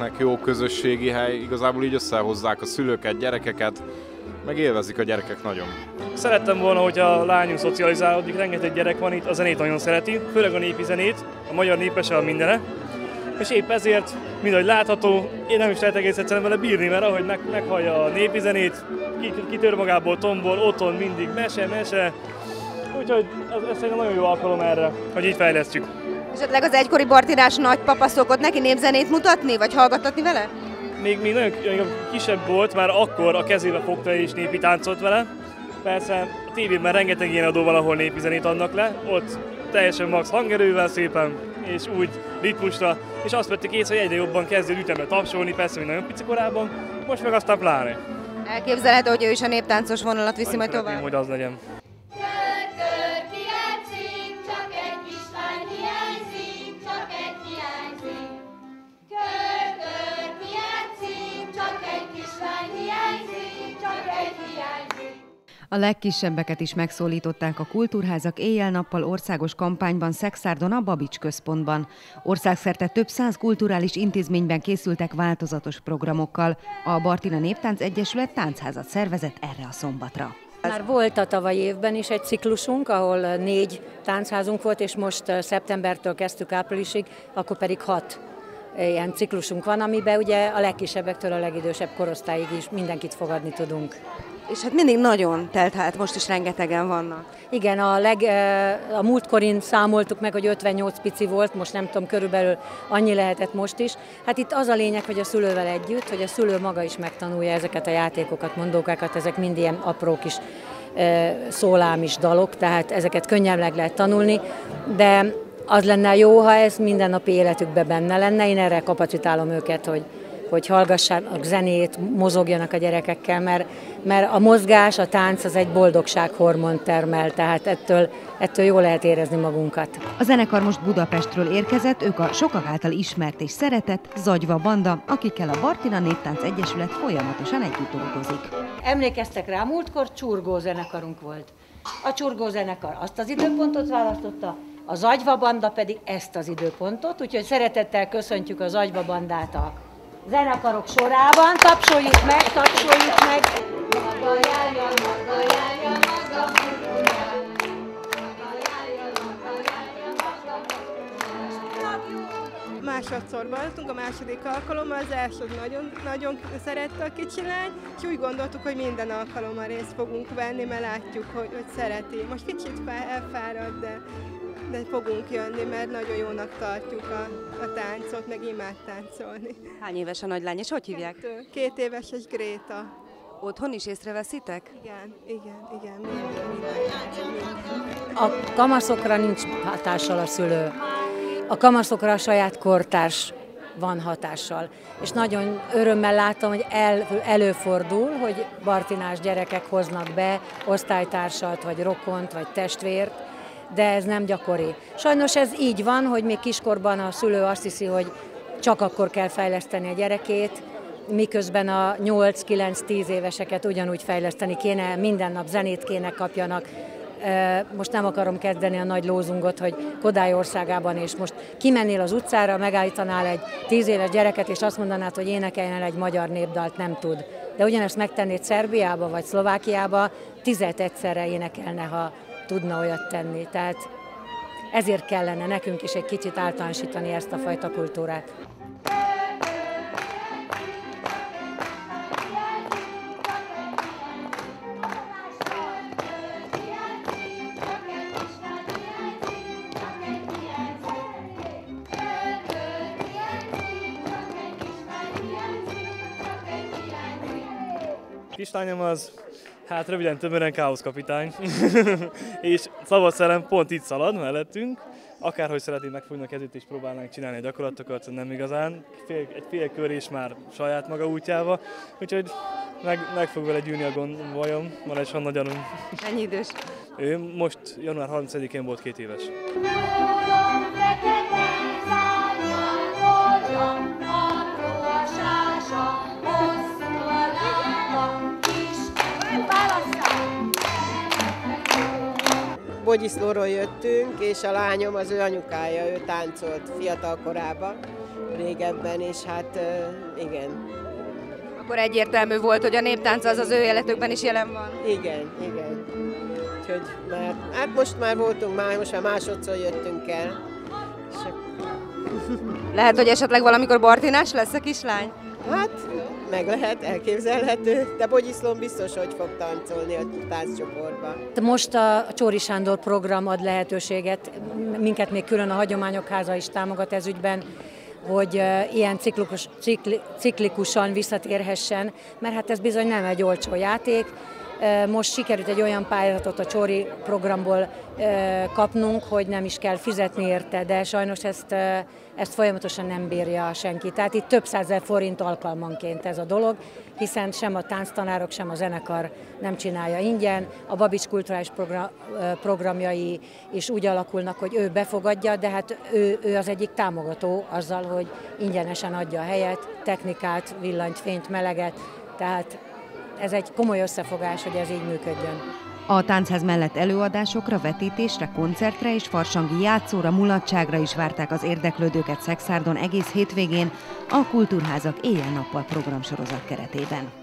gyerekeknek jó közösségi hely, igazából így összehozzák a szülőket, gyerekeket, meg élvezik a gyerekek nagyon. Szerettem volna, hogy a lányunk szocializálódik, rengeteg gyerek van itt, a zenét nagyon szereti, főleg a népi zenét, a magyar népese a mindene, és épp ezért, mint ahogy látható, én nem is lehet egész egyszerűen vele bírni, mert ahogy meg, meghallja a népi zenét, kitör magából tombol, otthon mindig mese, mese, úgyhogy ez, ez szerintem nagyon jó alkalom erre, hogy így fejlesztjük. Esetleg az egykori Bartinás nagypapa szokott neki népzenét mutatni, vagy hallgattatni vele? Még, még nagyon kisebb volt, már akkor a kezébe fogta és népi táncolt vele. Persze a tévében rengeteg ilyen adó van, ahol népi zenét adnak le, ott teljesen max hangerővel szépen, és úgy ritmusra, és azt vettük észre, hogy egyre jobban kezdő ütembe tapsolni, persze, mint nagyon pici korában, most meg aztán pláne. Elképzelhető, hogy ő is a néptáncos vonalat viszi majd tovább? hogy az legyen. A legkisebbeket is megszólították a kultúrházak éjjel-nappal országos kampányban Szexárdon a Babics központban. Országszerte több száz kulturális intézményben készültek változatos programokkal. A Bartina Néptánc Egyesület táncházat szervezett erre a szombatra. Már volt a tavaly évben is egy ciklusunk, ahol négy táncházunk volt, és most szeptembertől kezdtük áprilisig, akkor pedig hat ilyen ciklusunk van, amiben ugye a legkisebbektől a legidősebb korosztályig is mindenkit fogadni tudunk. És hát mindig nagyon telt, hát most is rengetegen vannak. Igen, a, leg, a múltkorin számoltuk meg, hogy 58 pici volt, most nem tudom, körülbelül annyi lehetett most is. Hát itt az a lényeg, hogy a szülővel együtt, hogy a szülő maga is megtanulja ezeket a játékokat, mondókákat, ezek mind ilyen apró kis szólámis dalok, tehát ezeket könnyen meg lehet tanulni, de az lenne jó, ha ez mindennapi életükben benne lenne. Én erre kapacitálom őket, hogy, hogy hallgassanak zenét, mozogjanak a gyerekekkel, mert, mert a mozgás, a tánc az egy boldogsághormon termel, tehát ettől, ettől jól lehet érezni magunkat. A zenekar most Budapestről érkezett, ők a sokak által ismert és szeretett Zagyva Banda, akikkel a Bartina Néptánc Egyesület folyamatosan együtt dolgozik. Emlékeztek rá, múltkor csurgó zenekarunk volt. A csurgó zenekar azt az időpontot választotta, a Zagyva Banda pedig ezt az időpontot, úgyhogy szeretettel köszöntjük a Zagyva Bandát a zenekarok sorában. Tapsoljuk meg, tapsoljuk meg! Maga járja, maga járja, maga Másodszor voltunk, a második alkalommal, az első nagyon, nagyon szerette a kicsi lány, és úgy gondoltuk, hogy minden alkalommal részt fogunk venni, mert látjuk, hogy, hogy szereti. Most kicsit elfárad, de de fogunk jönni, mert nagyon jónak tartjuk a, a táncot, meg imád táncolni. Hány éves a nagylány, és hogy hívják? Kettő. Két éves egy Gréta. Otthon is észreveszitek? Igen, igen, igen, minden, minden, minden. A kamaszokra nincs hatással a szülő. A kamaszokra a saját kortárs van hatással. És nagyon örömmel látom, hogy el, előfordul, hogy bartinás gyerekek hoznak be osztálytársat, vagy rokont, vagy testvért, de ez nem gyakori. Sajnos ez így van, hogy még kiskorban a szülő azt hiszi, hogy csak akkor kell fejleszteni a gyerekét, miközben a 8-9-10 éveseket ugyanúgy fejleszteni kéne, minden nap zenét kéne kapjanak. Most nem akarom kezdeni a nagy lózungot, hogy Kodály országában, és most kimennél az utcára, megállítanál egy 10 éves gyereket, és azt mondanád, hogy énekeljen el egy magyar népdalt, nem tud. De ugyanezt megtennéd Szerbiába vagy Szlovákiába, tizet egyszerre énekelne, ha tudna olyat tenni. Tehát ezért kellene nekünk is egy kicsit általánosítani ezt a fajta kultúrát. Kislányom az Hát röviden tömören kapitány. és szabad szellem pont itt szalad mellettünk. Akárhogy szeretnénk megfogni a kezét és próbálnánk csinálni a gyakorlatokat, nem igazán. Fél, egy fél kör is már saját maga útjába. Úgyhogy meg, meg fog vele gyűlni a bajom, van egy nagy gyanúm. Ennyi idős? Ő most január 30-én volt két éves. Bogyiszlóról jöttünk, és a lányom, az ő anyukája, ő táncolt fiatal korában, régebben, és hát igen. Akkor egyértelmű volt, hogy a néptánc az az ő életükben is jelen van. Igen, igen. Úgyhogy már, hát most már voltunk már, most már másodszor jöttünk el. Lehet, hogy esetleg valamikor Bartinás lesz a kislány? Hát, meg lehet, elképzelhető, de Bogyiszlón biztos, hogy fog táncolni a tánccsoportban. Most a Csóri Sándor program ad lehetőséget, minket még külön a Hagyományok Háza is támogat ez ügyben, hogy ilyen ciklikus, cikli, ciklikusan visszatérhessen, mert hát ez bizony nem egy olcsó játék, most sikerült egy olyan pályázatot a Csori programból kapnunk, hogy nem is kell fizetni érte, de sajnos ezt, ezt folyamatosan nem bírja senki. Tehát itt több százezer forint alkalmanként ez a dolog, hiszen sem a tánctanárok, sem a zenekar nem csinálja ingyen. A Babics kulturális programjai is úgy alakulnak, hogy ő befogadja, de hát ő, ő az egyik támogató azzal, hogy ingyenesen adja a helyet, technikát, villanyt, fényt, meleget, tehát ez egy komoly összefogás, hogy ez így működjön. A táncház mellett előadásokra, vetítésre, koncertre és farsangi játszóra, mulatságra is várták az érdeklődőket Szexárdon egész hétvégén a Kultúrházak éjjel-nappal programsorozat keretében.